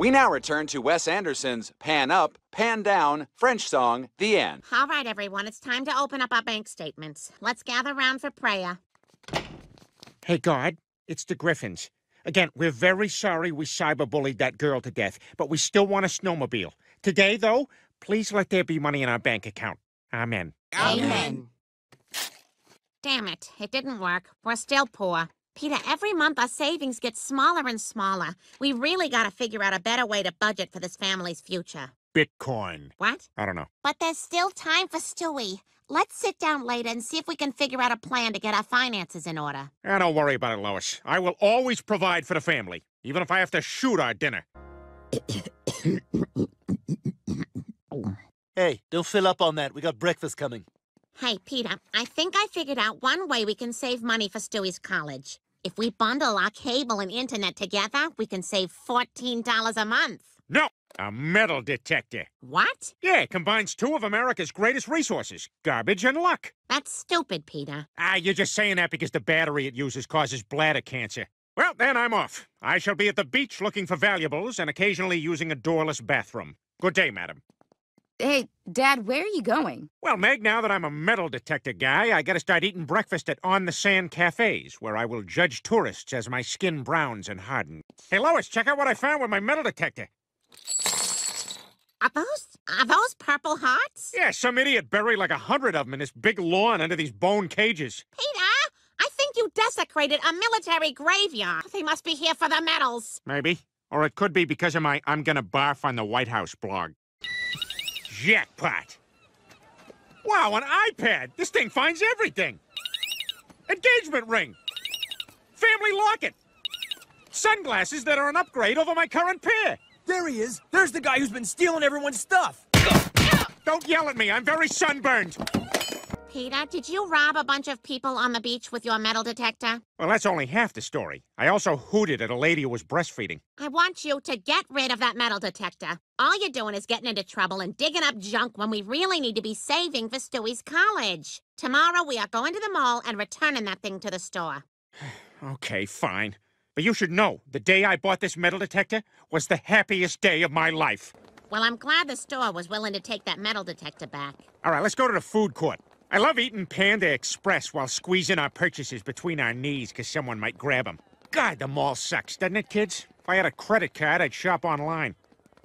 We now return to Wes Anderson's Pan Up, Pan Down, French song, The End. All right, everyone, it's time to open up our bank statements. Let's gather round for prayer. Hey, God, it's the Griffins. Again, we're very sorry we cyberbullied that girl to death, but we still want a snowmobile. Today, though, please let there be money in our bank account. Amen. Amen. Damn it, it didn't work. We're still poor. Peter, every month our savings get smaller and smaller. We really gotta figure out a better way to budget for this family's future. Bitcoin. What? I don't know. But there's still time for Stewie. Let's sit down later and see if we can figure out a plan to get our finances in order. Ah, don't worry about it, Lois. I will always provide for the family, even if I have to shoot our dinner. Hey, don't fill up on that. We got breakfast coming. Hey, Peter, I think I figured out one way we can save money for Stewie's college. If we bundle our cable and internet together, we can save $14 a month. No! A metal detector. What? Yeah, it combines two of America's greatest resources garbage and luck. That's stupid, Peter. Ah, you're just saying that because the battery it uses causes bladder cancer. Well, then I'm off. I shall be at the beach looking for valuables and occasionally using a doorless bathroom. Good day, madam. Hey, Dad, where are you going? Well, Meg, now that I'm a metal detector guy, I gotta start eating breakfast at On the Sand cafes, where I will judge tourists as my skin browns and hardens. Hey, Lois, check out what I found with my metal detector. Are those are those purple hearts? Yeah, some idiot buried like a hundred of them in this big lawn under these bone cages. Peter, I think you desecrated a military graveyard. They must be here for the medals. Maybe. Or it could be because of my I'm gonna barf on the White House blog. Jackpot! Wow, an iPad! This thing finds everything! Engagement ring! Family locket! Sunglasses that are an upgrade over my current pair! There he is. There's the guy who's been stealing everyone's stuff. Don't yell at me, I'm very sunburned! Peter, did you rob a bunch of people on the beach with your metal detector? Well, that's only half the story. I also hooted at a lady who was breastfeeding. I want you to get rid of that metal detector. All you're doing is getting into trouble and digging up junk when we really need to be saving for Stewie's college. Tomorrow we are going to the mall and returning that thing to the store. Okay, fine. But you should know, the day I bought this metal detector was the happiest day of my life. Well, I'm glad the store was willing to take that metal detector back. All right, let's go to the food court. I love eating Panda Express while squeezing our purchases between our knees because someone might grab them. God, the mall sucks, doesn't it, kids? If I had a credit card, I'd shop online.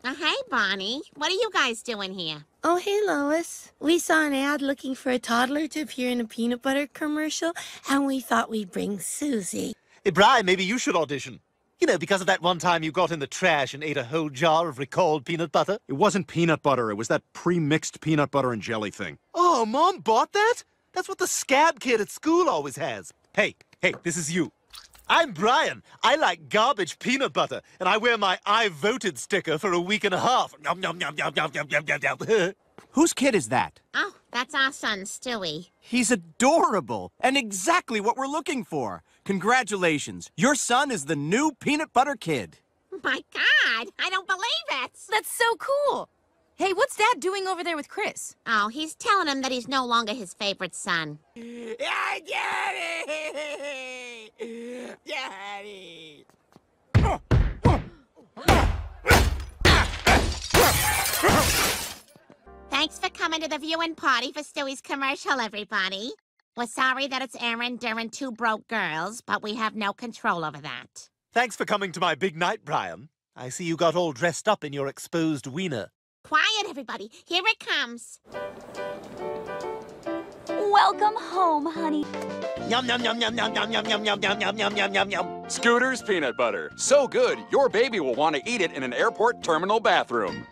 Uh, hey, Bonnie. What are you guys doing here? Oh, hey, Lois. We saw an ad looking for a toddler to appear in a peanut butter commercial, and we thought we'd bring Susie. Hey, Brian, maybe you should audition. You know, because of that one time you got in the trash and ate a whole jar of recalled peanut butter. It wasn't peanut butter, it was that pre-mixed peanut butter and jelly thing. Oh, Mom bought that? That's what the scab kid at school always has. Hey, hey, this is you. I'm Brian. I like garbage peanut butter, and I wear my I voted sticker for a week and a half. Yum, yum, yum, yum, yum, yum, yum, yum, yum. Whose kid is that? Oh, that's our son, Stewie. He's adorable and exactly what we're looking for. Congratulations. Your son is the new peanut butter kid. My God, I don't believe it. That's so cool. Hey, what's Dad doing over there with Chris? Oh, he's telling him that he's no longer his favorite son. Daddy! Daddy! Thanks for coming to the viewing party for Stewie's commercial, everybody. We're sorry that it's Aaron during two broke girls, but we have no control over that. Thanks for coming to my big night, Brian. I see you got all dressed up in your exposed wiener. Quiet, everybody. Here it comes. Welcome home, honey. Yum, yum, yum, yum, yum, yum, yum, yum, yum, yum, yum, yum, yum, yum, yum. Scooter's peanut butter. So good, your baby will want to eat it in an airport terminal bathroom.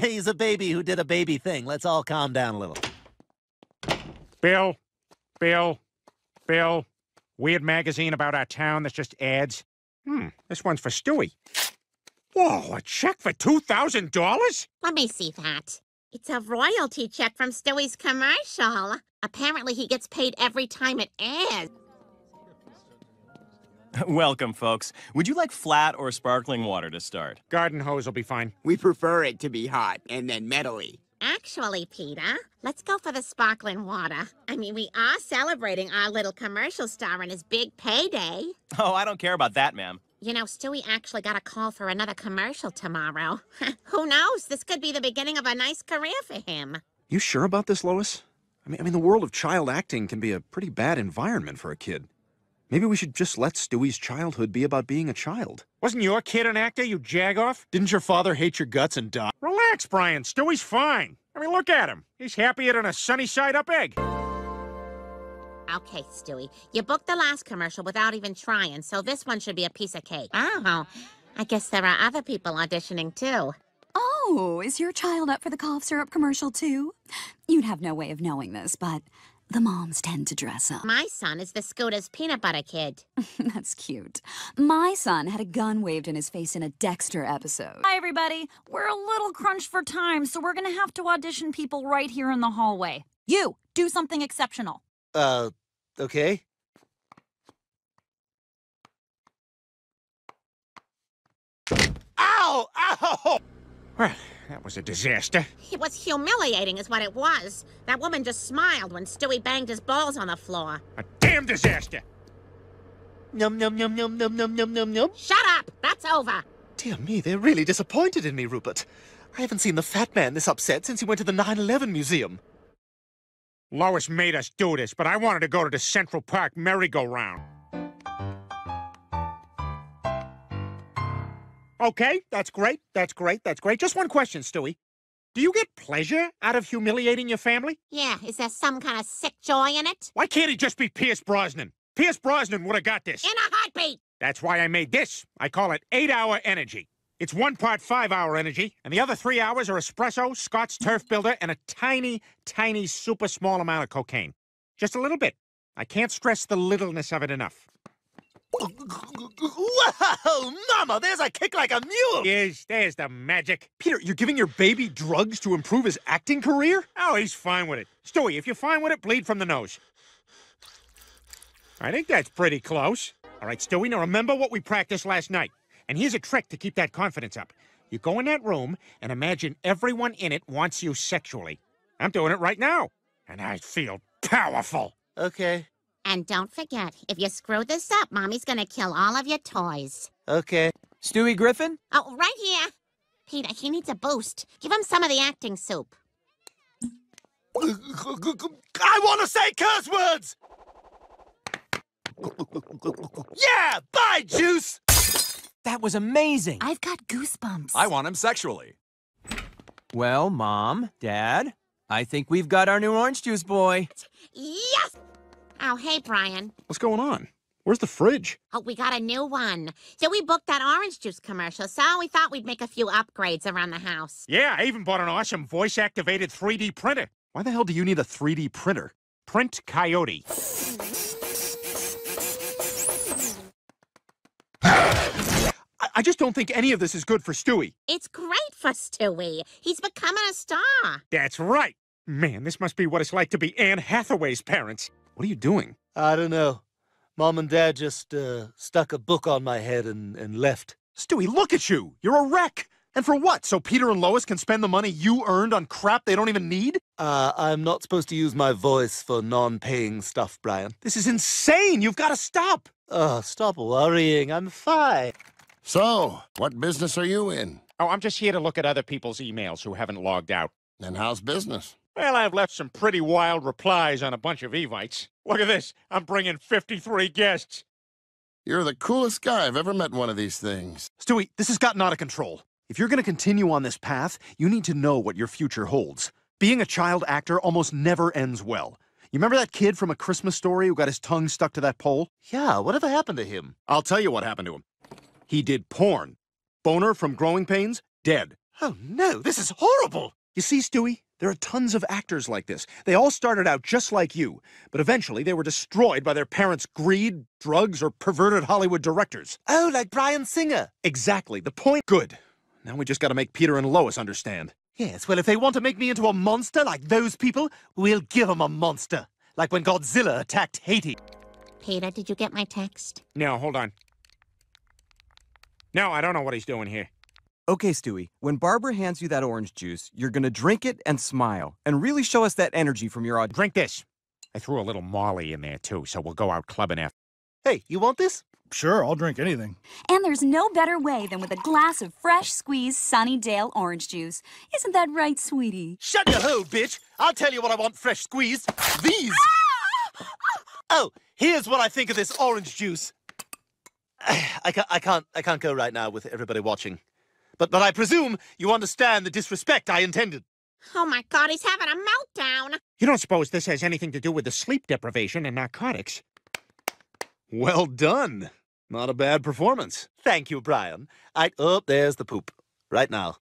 He's a baby who did a baby thing. Let's all calm down a little. Bill, Bill, Bill. Weird magazine about our town that's just ads. Hmm, this one's for Stewie. Whoa, a check for $2,000? Let me see that. It's a royalty check from Stewie's commercial. Apparently, he gets paid every time it airs. Welcome, folks. Would you like flat or sparkling water to start? Garden hose will be fine. We prefer it to be hot and then metally. Actually, Peter, let's go for the sparkling water. I mean, we are celebrating our little commercial star and his big payday. Oh, I don't care about that, ma'am. You know, Stewie actually got a call for another commercial tomorrow. Who knows? This could be the beginning of a nice career for him. You sure about this, Lois? I mean, I mean, the world of child acting can be a pretty bad environment for a kid. Maybe we should just let Stewie's childhood be about being a child. Wasn't your kid an actor, you jagoff? Didn't your father hate your guts and die? Relax, Brian. Stewie's fine. I mean, look at him. He's happier than a sunny side up egg. Okay, Stewie, you booked the last commercial without even trying, so this one should be a piece of cake. Oh, I guess there are other people auditioning too. Oh, is your child up for the cough syrup commercial too? You'd have no way of knowing this, but the moms tend to dress up. My son is the Scooter's peanut butter kid. That's cute. My son had a gun waved in his face in a Dexter episode. Hi, everybody. We're a little crunched for time, so we're gonna have to audition people right here in the hallway. You, do something exceptional. Uh, okay. Ow! Ow! Well, that was a disaster. It was humiliating, is what it was. That woman just smiled when Stewie banged his balls on the floor. A damn disaster. Num num num num num num num num num. Shut up! That's over. Dear me, they're really disappointed in me, Rupert. I haven't seen the fat man this upset since he went to the 9/11 museum. Lois made us do this, but I wanted to go to the Central Park merry-go-round. Okay, that's great. That's great. That's great. Just one question, Stewie. Do you get pleasure out of humiliating your family? Yeah, is there some kind of sick joy in it? Why can't he just be Pierce Brosnan? Pierce Brosnan would have got this. In a heartbeat! That's why I made this. I call it eight-hour energy. It's one part five-hour energy, and the other three hours are espresso, Scott's Turf Builder, and a tiny, tiny, super small amount of cocaine. Just a little bit. I can't stress the littleness of it enough. Whoa, Mama, there's a kick like a mule! Yes, there's the magic. Peter, you're giving your baby drugs to improve his acting career? Oh, he's fine with it. Stewie, if you're fine with it, bleed from the nose. I think that's pretty close. All right, Stewie, now remember what we practiced last night. And here's a trick to keep that confidence up. You go in that room and imagine everyone in it wants you sexually. I'm doing it right now. And I feel powerful. Okay, And don't forget, if you screw this up, Mommy's gonna kill all of your toys. okay. Stewie Griffin? Oh, right here. Peter, he needs a boost. Give him some of the acting soup. I want to say curse words! Yeah! Buy, Juice! That was amazing. I've got goosebumps. I want him sexually. Well, Mom, Dad, I think we've got our new orange juice boy. Yes! Oh, hey, Brian. What's going on? Where's the fridge? Oh, we got a new one. So we booked that orange juice commercial, so we thought we'd make a few upgrades around the house. Yeah, I even bought an awesome voice-activated 3D printer. Why the hell do you need a 3D printer? Print Coyote. I, I just don't think any of this is good for Stewie. It's great for Stewie. He's becoming a star. That's right. Man, this must be what it's like to be Anne Hathaway's parents. What are you doing? I don't know. Mom and Dad just uh, stuck a book on my head and, and left. Stewie, look at you! You're a wreck! And for what? So Peter and Lois can spend the money you earned on crap they don't even need? Uh, I'm not supposed to use my voice for non-paying stuff, Brian. This is insane! You've got to stop! Oh, stop worrying. I'm fine. So, what business are you in? Oh, I'm just here to look at other people's emails who haven't logged out. And how's business? Well, I've left some pretty wild replies on a bunch of Evites. Look at this. I'm bringing 53 guests. You're the coolest guy I've ever met in one of these things. Stewie, this has gotten out of control. If you're going to continue on this path, you need to know what your future holds. Being a child actor almost never ends well. You remember that kid from A Christmas Story who got his tongue stuck to that pole? Yeah, whatever happened to him? I'll tell you what happened to him. He did porn. Boner from Growing Pains, dead. Oh no, this is horrible! You see, Stewie, there are tons of actors like this. They all started out just like you, but eventually they were destroyed by their parents' greed, drugs, or perverted Hollywood directors. Oh, like Bryan Singer. Exactly. The point. Good. Now we just gotta make Peter and Lois understand. Yes, well, if they want to make me into a monster like those people, we'll give them a monster. Like when Godzilla attacked Haiti. Peter, did you get my text? No, hold on. No, I don't know what he's doing here. Okay, Stewie, when Barbara hands you that orange juice, you're gonna drink it and smile, and really show us that energy from your audience. Drink this. I threw a little Molly in there, too, so we'll go out clubbing after. Hey, you want this? Sure, I'll drink anything. And there's no better way than with a glass of fresh squeezed Sunnydale orange juice. Isn't that right, sweetie? Shut your hole, bitch! I'll tell you what I want fresh squeezed. These! Ah! oh, here's what I think of this orange juice. I can't, I can't, I can't go right now with everybody watching. But, but I presume you understand the disrespect I intended. Oh my god, he's having a meltdown. You don't suppose this has anything to do with the sleep deprivation and narcotics? Well done. Not a bad performance. Thank you, Brian. I, oh, there's the poop. Right now.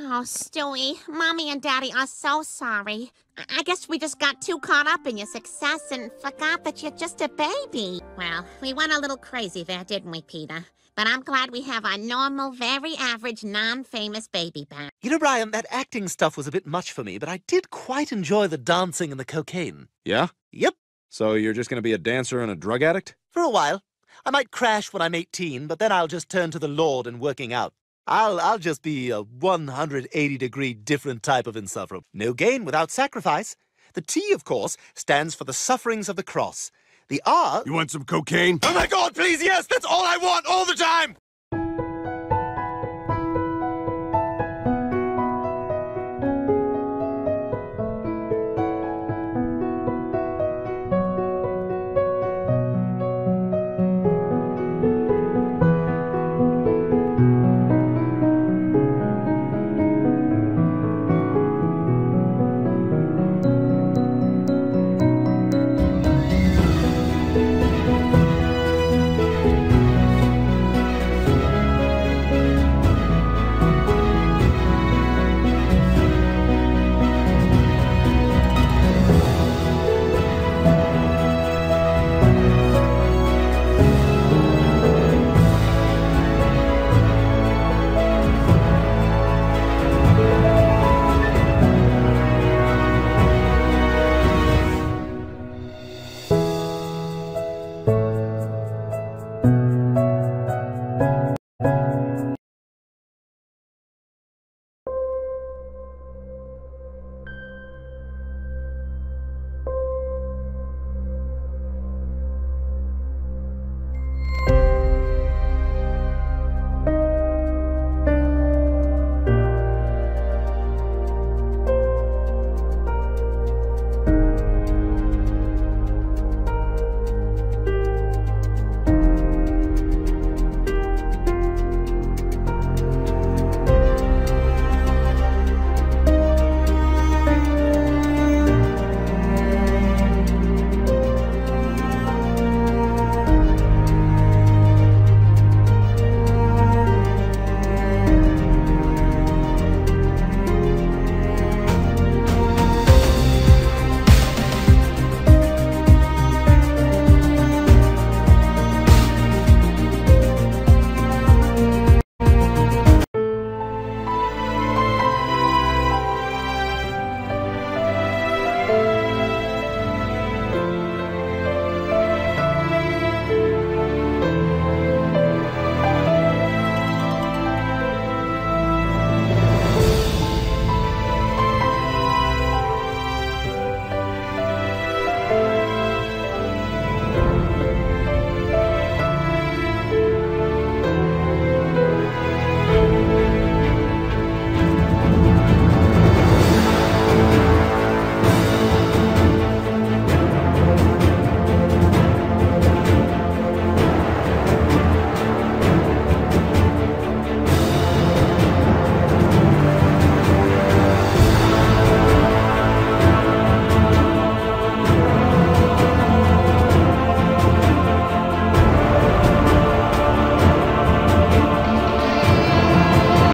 Oh, Stewie, Mommy and Daddy are so sorry. I, I guess we just got too caught up in your success and forgot that you're just a baby. Well, we went a little crazy there, didn't we, Peter? But I'm glad we have our normal, very average, non-famous baby back. You know, Brian, that acting stuff was a bit much for me, but I did quite enjoy the dancing and the cocaine. Yeah? Yep. So you're just gonna be a dancer and a drug addict? For a while. I might crash when I'm 18, but then I'll just turn to the Lord and working out. I'll, I'll just be a 180 degree different type of insufferable. No gain without sacrifice. The T, of course, stands for the sufferings of the cross. The R. You want some cocaine? Oh my god, please, yes! That's all I want all the time!